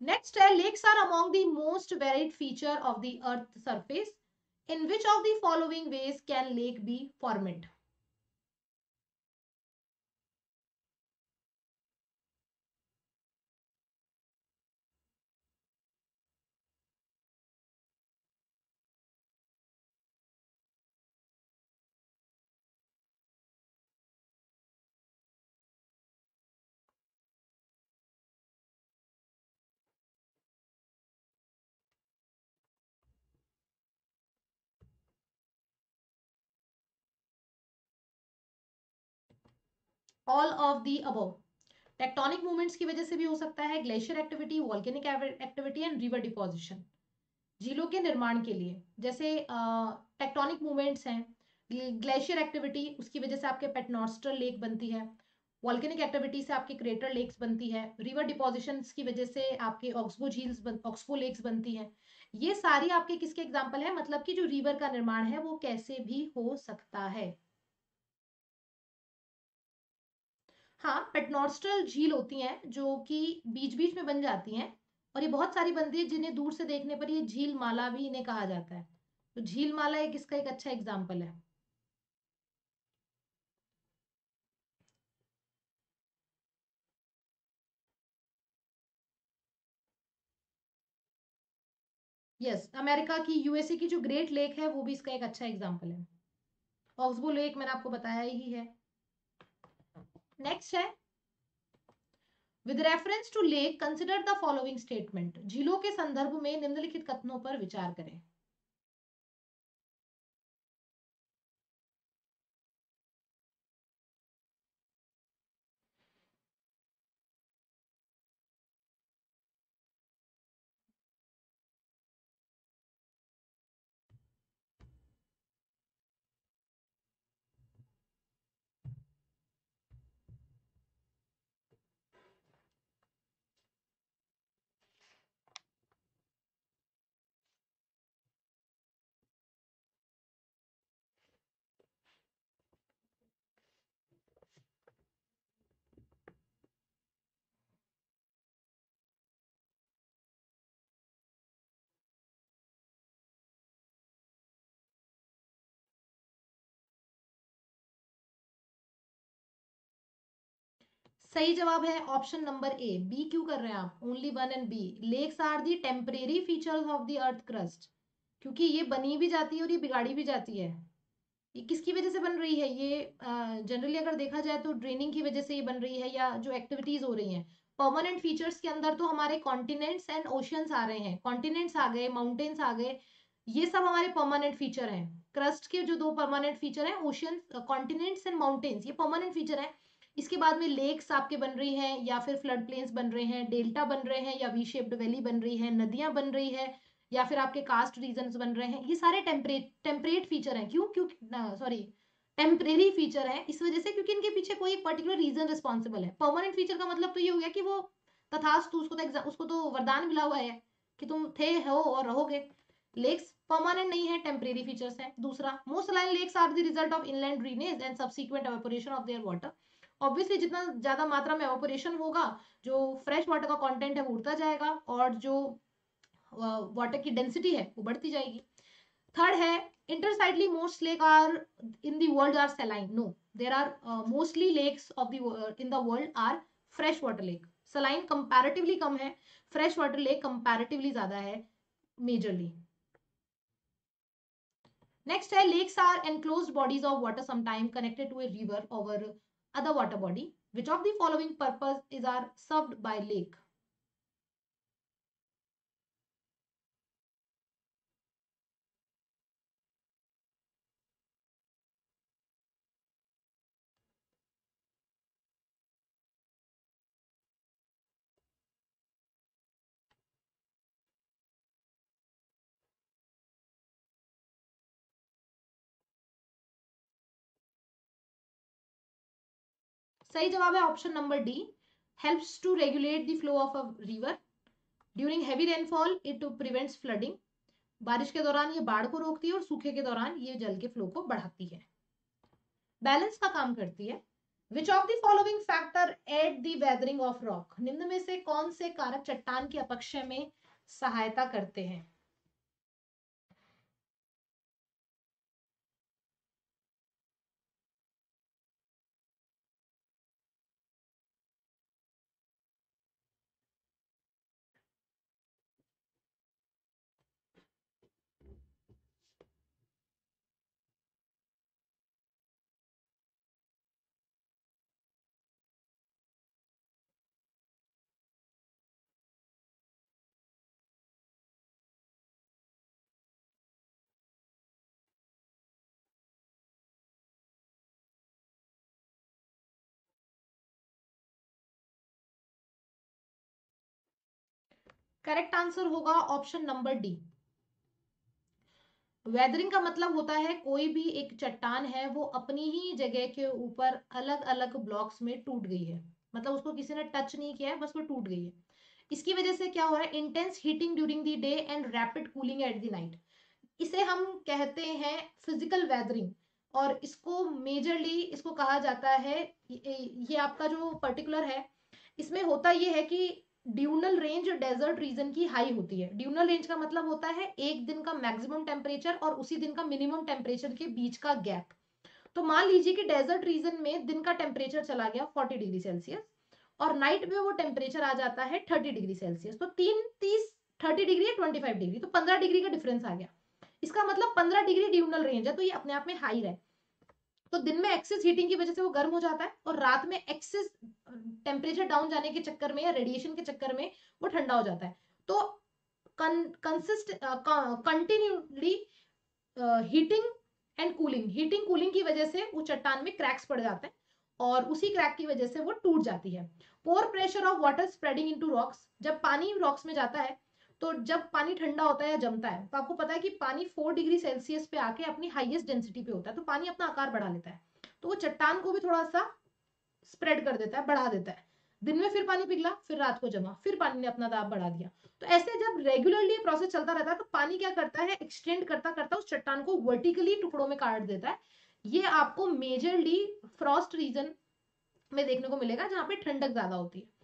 नेक्स्ट है lakes are among the most varied feature of the earth surface in which of the following ways can lake be formed all of the above tectonic movements की वजह से भी हो सकता है glacier activity volcanic activity and river deposition झीलों के निर्माण के लिए, जैसे टेक्टोनिक मूवमेंट्स हैं ग्लेशियर एक्टिविटी उसकी वजह से आपके पेटनॉस्ट्रल लेक बनती है वॉल्केनिक एक्टिविटी से आपके क्रेटर लेक्स बनती है रिवर डिपोजिशन की वजह से आपके ऑक्सबो झील्स ऑक्सबो लेक्स बनती है। ये सारी आपके किसके एग्ज़ाम्पल है? मतलब कि जो रिवर का निर्माण है, वो कैसे भी हो सकता है। हाँ पेटनॉस्ट्रल झील होती हैं जो कि बीच बीच में बन जाती हैं और ये बहुत सारी बनती है जिन्हें दूर से देखने पर ये झील माला भी इन्हें कहा जाता है। तो झील माला एक इसका एक अच्छा एग्ज़ाम्पल है। यस yes, अमेरिका की यूएसए की जो ग्रेट लेक है वो भी इसका एक अच्छा एग्ज़ाम्पल है। ऑक्सबो लेक मैंने आपको बताया ही है। नेक्स्ट है। With reference to lake consider the following statement झीलों के संदर्भ में निम्नलिखित कथनों पर विचार करें। सही जवाब है ऑप्शन नंबर ए। बी क्यों कर रहे हैं आप? Only one and B lakes are the temporary features of the earth crust क्योंकि ये बनी भी जाती है और ये बिगाड़ी भी जाती है। ये किसकी वजह से बन रही है? ये जनरली अगर देखा जाए तो ड्रेनिंग की वजह से ये बन रही है या जो एक्टिविटीज़ हो रही हैं। परमानेंट फीचर्स के अंदर तो हमारे कॉन्टिनेंट्स एंड ओशियंस आ रहे हैं। कॉन्टिनेंट्स आ गए माउंटेन्स आ गए। ये सब हमारे परमानेंट फीचर हैं। क्रस्ट के जो दो परमानेंट फीचर हैं ओशियन कॉन्टिनेंट्स एंड माउंटेन्स ये परमानेंट फीचर है। इसके बाद में लेक्स आपके बन रही हैं, या फिर फ्लड प्लेन्स बन रहे हैं, डेल्टा बन रहे हैं, या वी शेप्ड वैली बन रही है, नदियाँ बन रही है, या फिर आपके कास्ट रीजन बन रहे हैं, ये सारे टेम्परेट टेम्परेट फीचर हैं। क्यों? क्यों? सॉरी टेम्परेरी फीचर है, इस वजह से क्योंकि इनके पीछे कोई पर्टिकुलर रीजन रिस्पॉन्सिबल है। परमानेंट फीचर का मतलब तो ये हो गया कि वो तथास्तु, उसको तो उसको तो वरदान मिला हुआ है कि तुम थे, हो और रहोगे। लेक्स परमानेंट नहीं है टेम्परेरी फीचर्स है। दूसरा most line lakes are the result of inland drainage and subsequent evaporation of their water obviously जितना ज़्यादा मात्रा में ऑपरेशन होगा, जो फ्रेश वाटर का कॉन्टेंट है वो उड़ता जाएगा और जो वाटर की डेंसिटी है वो बढ़ती जाएगी। थर्ड है interestingly most lake are in world are saline no there are mostly lakes of in world are fresh water lake saline comparatively कम है फ्रेश वाटर लेक कंपेरेटिवली ज़्यादा है मेजरली नेक्स्ट है lakes are enclose bodies of water sometime connected to a river over other water body which of the following purpose is are served by lake सही जवाब है option number D helps to regulate the flow of a river during heavy rainfall it prevents flooding बारिश के दौरान ये बाढ़ को रोकती है और सूखे के दौरान ये जल के फ्लो को बढ़ाती है। बैलेंस का काम करती है। Which of the following factor at the weathering of rock निम्न में से कौन से कारक चट्टान के अपक्षय में सहायता करते हैं? करेक्ट आंसर होगा ऑप्शन नंबर डी। वेदरिंग का मतलब होता है कोई भी एक चट्टान है, वो अपनी ही जगह के ऊपर अलग अलग ब्लॉक्स में टूट गई है। मतलब उसको किसी ने टच नहीं किया है, बस वो टूट गई है। इसकी वजह से क्या हो रहा है? Intense heating during the day and rapid cooling at the night इसे हम कहते हैं फ़िज़िकल वेदरिंग और इसको मेजरली इसको कहा जाता है, ये आपका जो पर्टिकुलर है, इसमें होता ये है कि ड्यूनल रेंज डेजर्ट रीजन की हाई होती है। ड्यूनल रेंज का मतलब होता है एक दिन का मैक्सिमम टेम्परेचर और उसी दिन का मिनिमम टेम्परेचर के बीच का गैप। तो मान लीजिए कि डेजर्ट रीजन में दिन का टेम्परेचर चला गया 40 डिग्री सेल्सियस और नाइट में वो टेम्परेचर आ जाता है 30 डिग्री सेल्सियस। तो तीन, तीस, थर्टी डिग्री या 25 डिग्री तो 15 डिग्री का डिफरेंस आ गया। इसका मतलब 15 डिग्री ड्यूनल रेंज है तो ये अपने आप में हाई रहे तो दिन में एक्सेस हीटिंग की वजह से वो गर्म हो जाता है और रात में एक्सेस टेम्परेचर डाउन जाने के चक्कर में या रेडिएशन के चक्कर में वो ठंडा हो जाता है। तो consist continuously heating and cooling heating cooling की वजह से वो चट्टान में क्रैक्स पड़ जाते हैं और उसी क्रैक की वजह से वो टूट जाती है। Pore pressure of water spreading into rocks जब पानी रॉक्स में जाता है तो जब पानी ठंडा होता है या जमता है तो आपको पता है कि पानी फोर डिग्री सेल्सियस पे आके अपनी हाईएस्ट डेंसिटी पे होता है तो पानी अपना आकार बढ़ा लेता है। तो वो चट्टान को भी थोड़ा सा स्प्रेड कर देता है, बढ़ा देता है। दिन में फिर पानी पिघला, फिर रात को जमा, फिर पानी ने अपना दाब बढ़ा दिया। तो ऐसे जब रेगुलरली प्रोसेस चलता रहता है तो पानी क्या करता है एक्सटेंड करता करता उस चट्टान को वर्टिकली टुकड़ों में काट देता है। ये आपको मेजरली फ्रॉस्ट रीजन में देखने को मिलेगा, जहाँ पे ठंडक ज़्यादा होती है।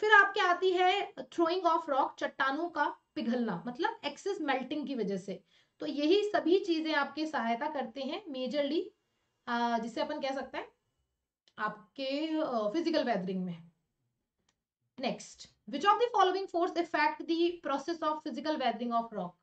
फिर आपके आती है थ्रोइंग ऑफ़ रॉक चट्टानों का पिघलना मतलब एक्सेस मेल्टिंग की वजह से। तो यही सभी चीज़ें आपके सहायता करते हैं मेजरली जिसे अपन कह सकते हैं आपके फ़िज़िकल वेदरिंग में। Next which of the following force affect the process of physical weathering of rock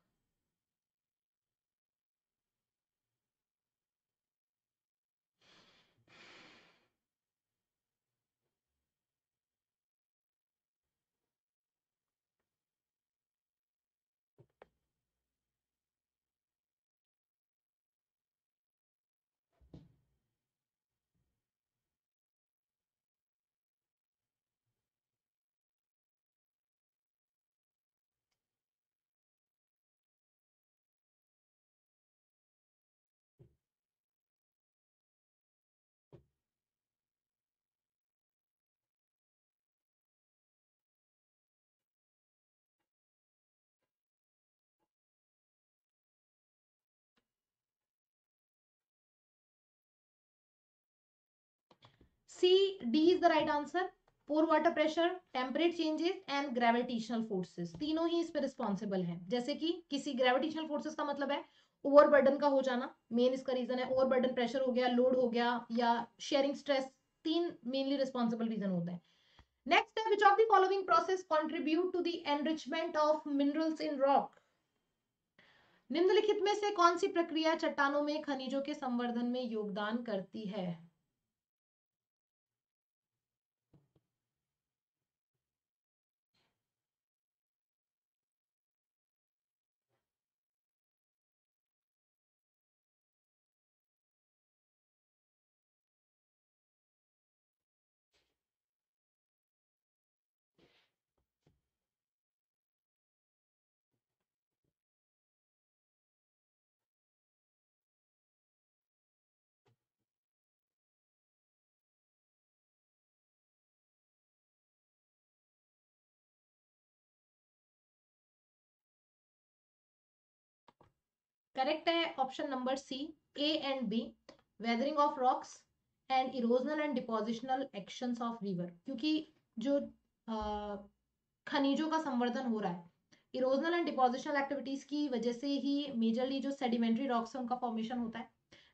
C D is the right answer pore water pressure temperature changes and gravitational forces तीनों ही इस पर रिस्पॉन्सिबल हैं। जैसे कि किसी ग्रेविटेशनल फोर्सेस का मतलब है ओवरबर्डन का हो जाना। मेन इसका रीजन है ओवरबर्डन प्रेशर हो गया लोड हो गया, या शेयरिंग स्ट्रेस तीन मेनली रिस्पॉन्सिबल रीजन होते हैं। नेक्स्ट है which of the following process contribute to the enrichment of minerals in rock निम्नलिखित में से कौन सी प्रक्रिया चट्टानों में, खनिजों के संवर्धन में योगदान करती है? करेक्ट है option number C A and B weathering of rocks and erosional and depositional actions of river क्योंकि जो खनिजों का संवर्धन हो रहा है इरोजनल एंड डिपोजिशनल एक्टिविटीज़ की वजह से ही मेजरली जो सेडिमेंट्री रॉक्स है, उनका फॉर्मेशन होता है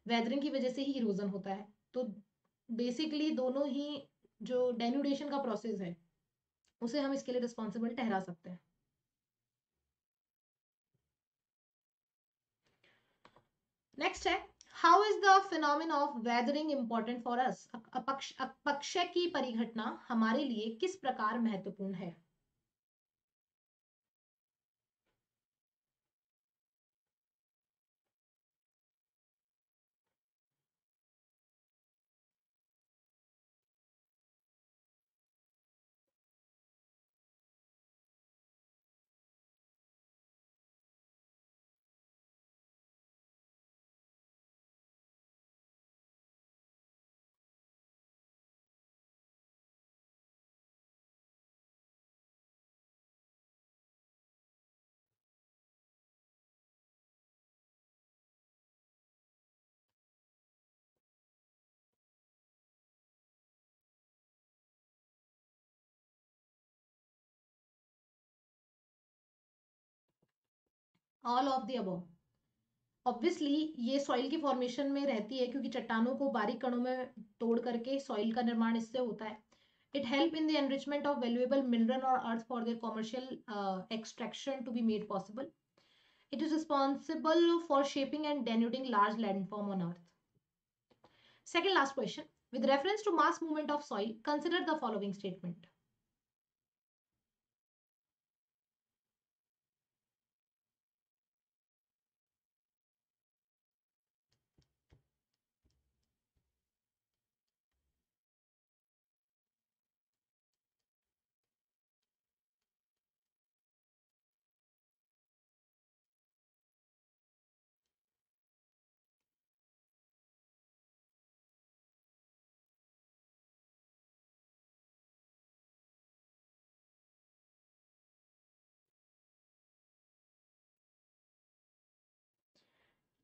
वेदरिंग की वजह से ही इरोजन होता है। तो बेसिकली दोनों ही जो डेन्यूडेशन का प्रोसेस है, उसे हम इसके लिए रिस्पॉन्सिबल ठहरा सकते हैं। नेक्स्ट है how is the phenomenon of weathering important for us अपक्ष अपक्षय की परिघटना हमारे लिए किस प्रकार महत्वपूर्ण है? All of the above obviously ये सॉइल की फॉर्मेशन में रहती है क्योंकि चट्टानों को बारीक कणों में तोड़ करके सॉइल का निर्माण इससे होता है। It help in the enrichment of valuable mineral और earth for their commercial extraction to be made possible it is responsible for shaping and denuding large landform on earth second last question with reference to mass movement of soil, consider the following statement.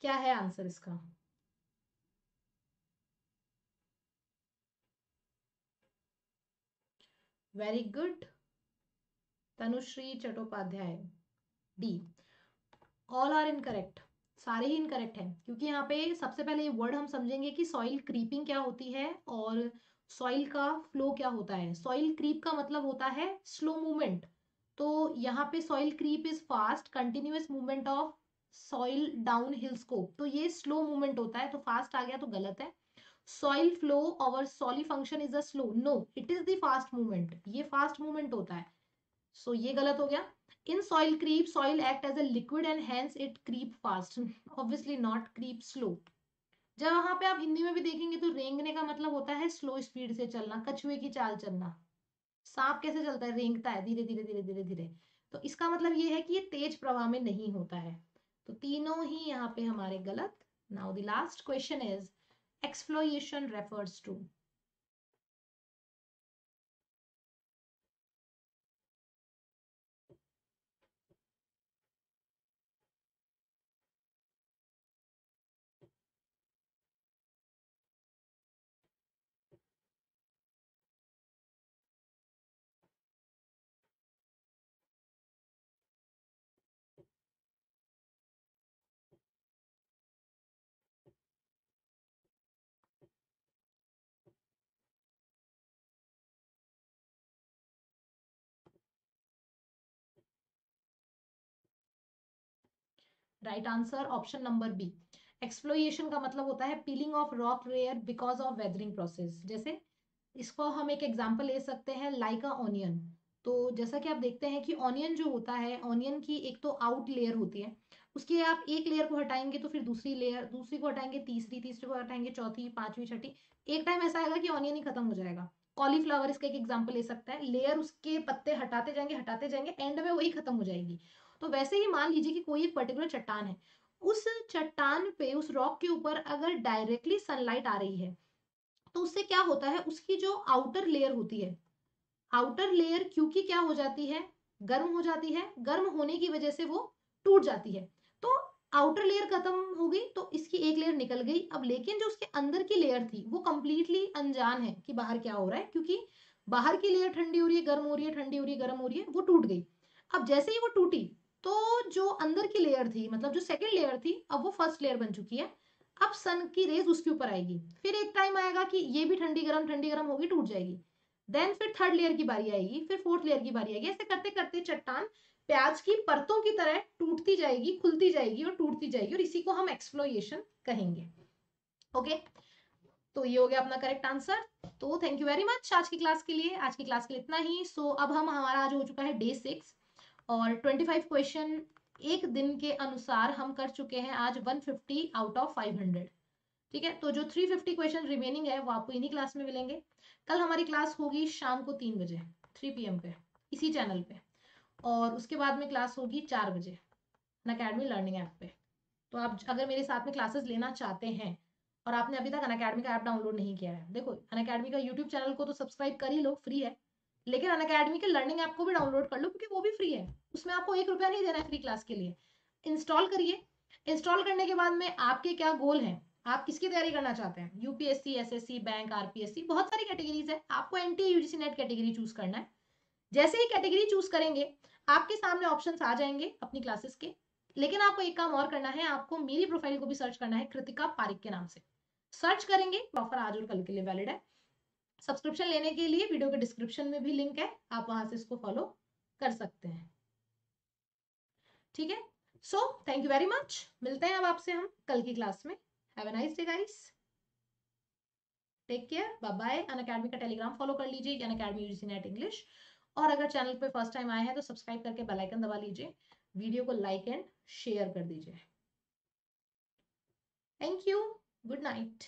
क्या है आंसर इसका? Very good Tanushree Chattopadhyay D all are incorrect सारे ही इनकरेक्ट हैं, क्योंकि यहाँ पे सबसे पहले ये वर्ड हम समझेंगे कि सॉइल क्रीपिंग क्या होती है और सॉइल का फ्लो क्या होता है। सॉइल क्रीप का मतलब होता है स्लो मूवमेंट तो यहाँ पे soil creep is fast continuous movement of soil down hill slope तो ये स्लो मूवमेंट होता है तो फास्ट आ गया तो गलत है। सॉइल फ्लो और solifluction is a slow no it is the fast movement ये फास्ट मूवमेंट होता है। सो so, ये गलत हो गया। In soil creep soil act as a liquid and hence it creep fast obviously not creep slow जब वहाँ पे आप हिंदी में भी देखेंगे तो रेंगने का मतलब होता है स्लो स्पीड से चलना कछुए की चाल चलना। सांप कैसे चलता है? रेंगता है धीरे धीरे धीरे धीरे धीरे। तो इसका मतलब ये है कि ये तेज प्रवाह में नहीं होता है। तो तीनों ही यहाँ पे हमारे गलत। Now the last question is exfoliation refers to right answer option number B exfoliation का मतलब होता है peeling of rock layer because of weathering process जैसे इसको हम एक एग्ज़ाम्पल ले सकते हैं लाइक अ ऑनियन तो जैसा कि आप देखते हैं कि ऑनियन जो होता है ऑनियन की एक तो आउट लेयर होती है। उसकी आप एक लेयर को हटाएँगे तो फिर दूसरी लेयर दूसरी को हटाएँगे, तीसरी तीसरी को हटाएँगे, चौथी, पांचवी, छठी। एक टाइम ऐसा आएगा कि ऑनियन ही खत्म हो जाएगा। कॉलीफ्लावर इसका एक एग्ज़ाम्पल ले सकता है। लेयर उसके पत्ते हटाते जाएँगे हटाते जाएँगे एंड में वही खत्म हो जाएगी। तो वैसे ही मान लीजिए कि कोई एक पर्टिकुलर चट्टान है। उस चट्टान पे, उस रॉक के ऊपर अगर डायरेक्टली सनलाइट आ रही है तो उससे क्या होता है? उसकी जो आउटर लेयर होती है आउटर लेयर क्योंकि क्या हो जाती है? गर्म हो जाती है। गर्म होने की वजह से वो टूट जाती है। तो आउटर लेयर खत्म हो गई तो इसकी एक लेयर निकल गई। अब लेकिन जो उसके अंदर की लेयर थी, वो कंप्लीटली अनजान है कि बाहर क्या हो रहा है, क्योंकि बाहर की लेयर ठंडी हो रही है, गर्म हो रही है, ठंडी हो रही है, गर्म हो रही है, वो टूट गई। अब जैसे ही वो टूटी तो जो अंदर की लेयर थी मतलब जो सेकेंड लेयर थी अब वो फ़र्स्ट लेयर बन चुकी है। अब सन की रेज उसके ऊपर आएगी। फिर एक टाइम आएगा कि ये भी ठंडी गर्म ठंडी गर्म होगी टूट जाएगी। देन फिर थर्ड लेयर की बारी आएगी फिर फोर्थ लेयर की बारी आएगी। ऐसे करते करते चट्टान प्याज की परतों की तरह टूटती जाएगी खुलती जाएगी और टूटती जाएगी और इसी को हम एक्सप्लोएशन कहेंगे। ओके तो ये हो गया अपना करेक्ट आंसर तो थैंक यू वेरी मच आज की क्लास के लिए। आज की क्लास के लिए इतना ही। सो so, अब हम हमारा आज हो चुका है डे सिक्स और ट्वेंटी फाइव क्वेश्चन एक दिन के अनुसार हम कर चुके हैं आज one fifty out of five hundred ठीक है? तो जो थ्री फिफ्टी क्वेश्चन रिमेनिंग है, वो आपको इन्हीं क्लास में मिलेंगे। कल हमारी क्लास होगी शाम को तीन बजे थ्री पी पे, इसी चैनल पे। और उसके बाद में क्लास होगी चार बजे अकेडमी लर्निंग ऐप पे। तो आप अगर मेरे साथ में क्लासेस लेना चाहते हैं और आपने अभी तक अन अकेडमी का ऐप डाउनलोड नहीं किया है, देखो अन अकेडमी का यूट्यूब चैनल को तो सब्सक्राइब कर ही लो फ्री है। लेकिन अन अकेडमी के लर्निंग ऐप को भी डाउनलोड कर लो, क्योंकि वो भी फ्री है। उसमें आपको एक रुपया नहीं देना है फ्री क्लास के लिए। इंस्टॉल करिए। इंस्टॉल करने के बाद में आपके क्या गोल हैं? आप किसकी तैयारी करना चाहते हैं? यूपीएससी एसएससी बैंक आरपीएससी बहुत सारी कैटेगरीज है। आपको NT UGC NET category choose करना है। जैसे ही कैटेगरी चूज़ करेंगे, आपके सामने ऑप्शन आ जाएँगे अपनी क्लासेस के। लेकिन आपको एक काम और करना है, आपको मेरी प्रोफ़ाइल को भी सर्च करना है, कृतिका पारिक के नाम से। सर्च करेंगे ऑफ़र आज और कल के लिए वैलिड है। सब्सक्रिप्शन लेने के लिए वीडियो के डिस्क्रिप्शन में भी लिंक है, आप वहाँ से इसको फॉलो कर सकते हैं। ठीक है? So thank you very much मिलते हैं अब आपसे हम कल की क्लास में। Have a nice day guys take care bye bye Unacademy का टेलीग्राम फॉलो कर लीजिए Unacademy UGC NET English और अगर चैनल पे फ़र्स्ट टाइम आए हैं तो सब्सक्राइब करके बेल आइकन दबा लीजिए। वीडियो को लाइक एंड शेयर कर दीजिए। Thank you good night